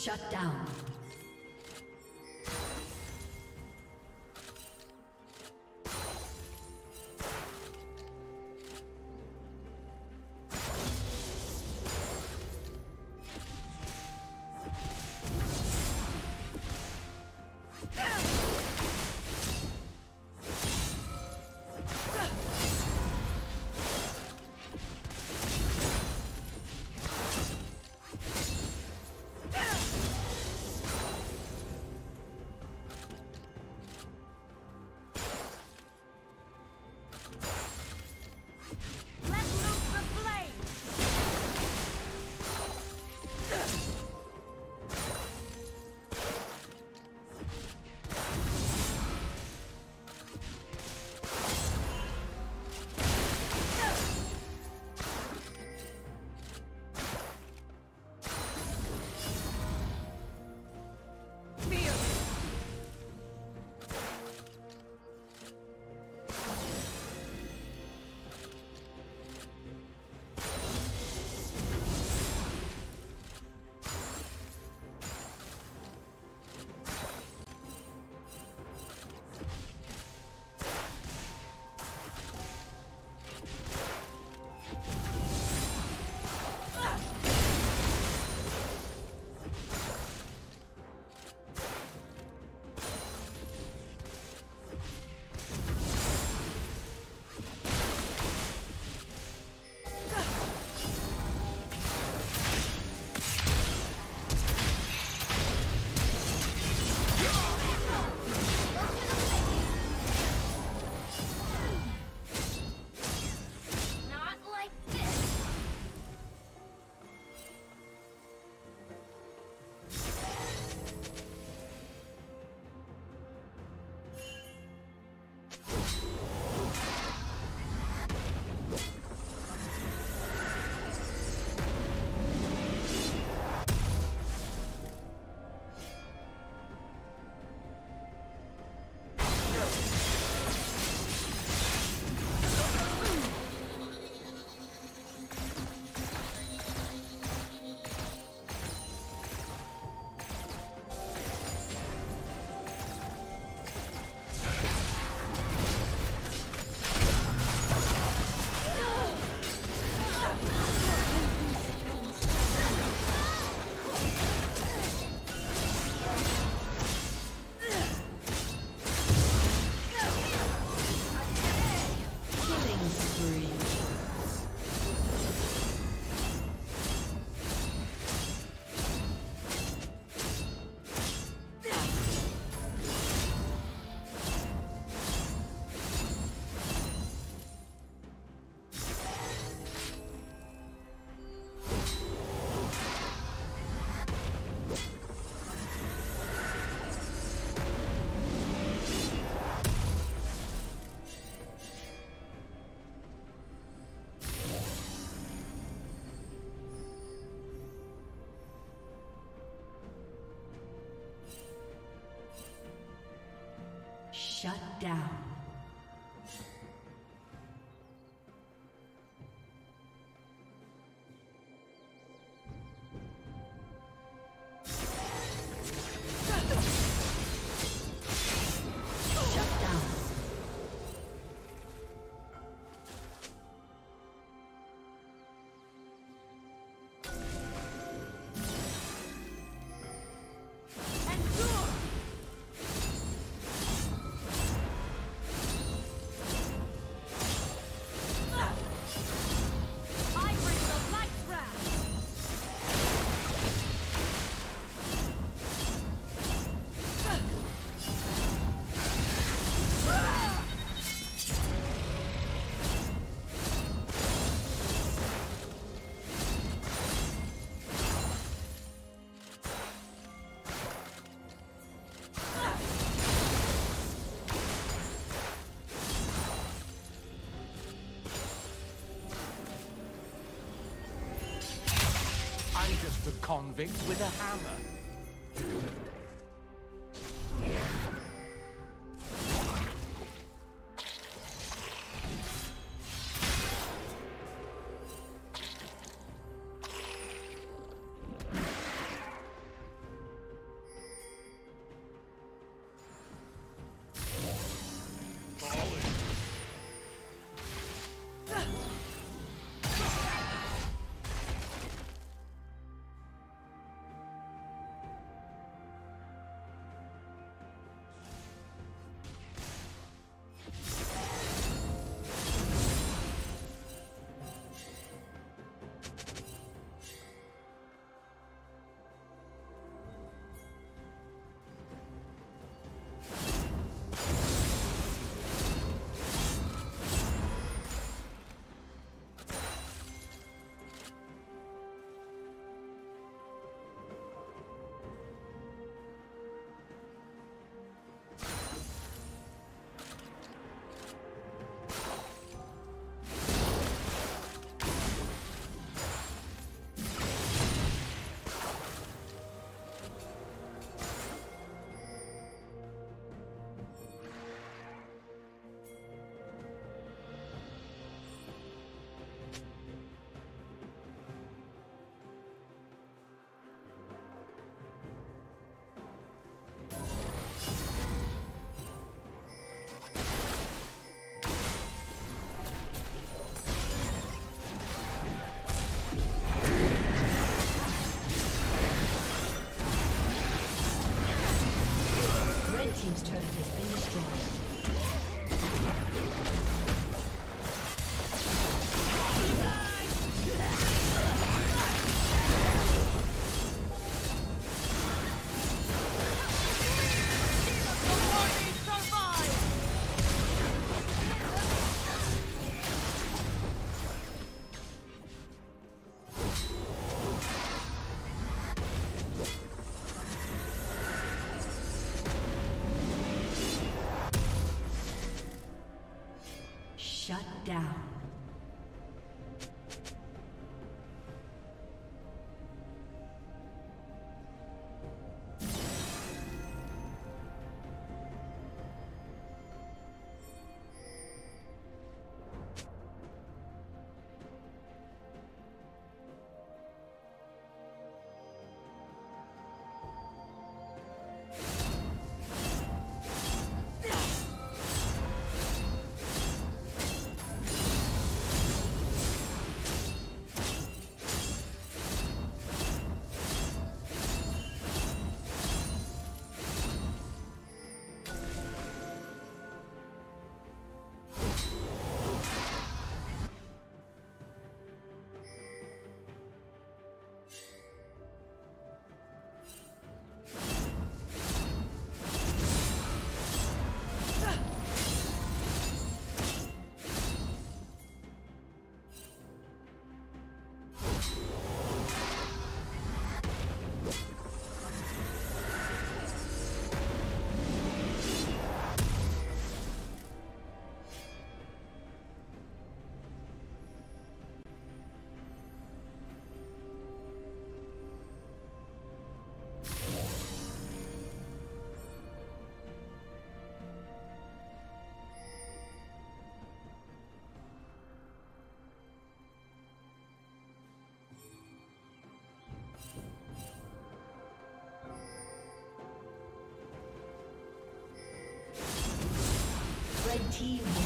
Shut down. Convict with a hammer. Shut down. Team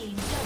team Shut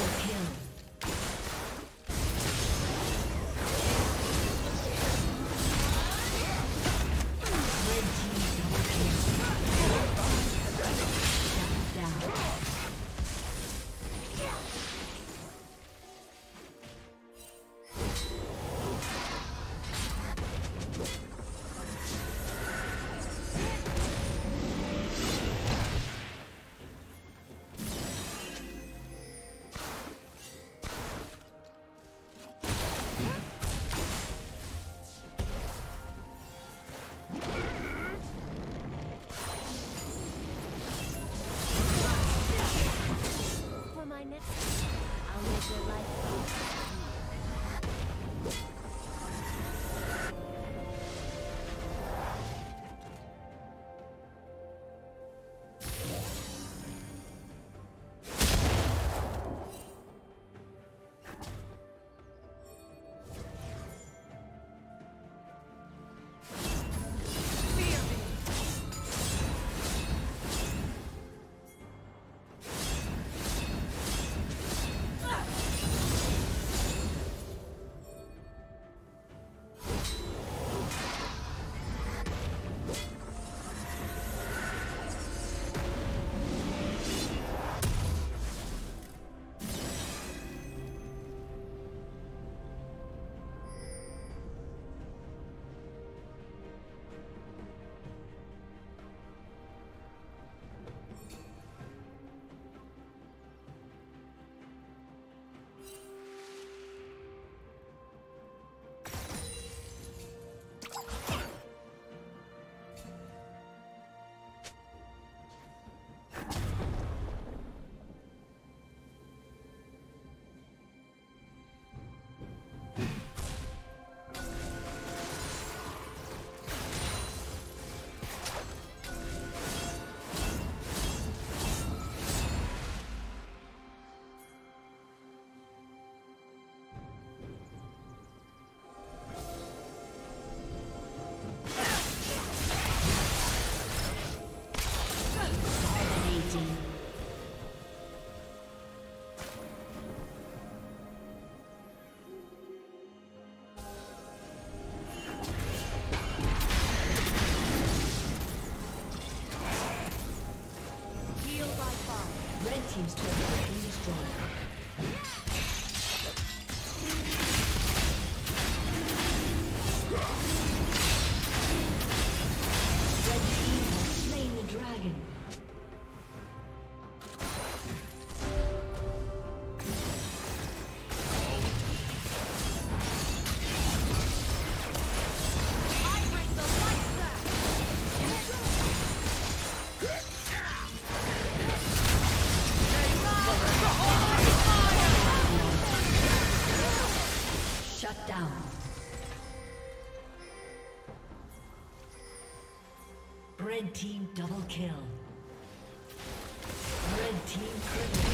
team double kill. Red team triple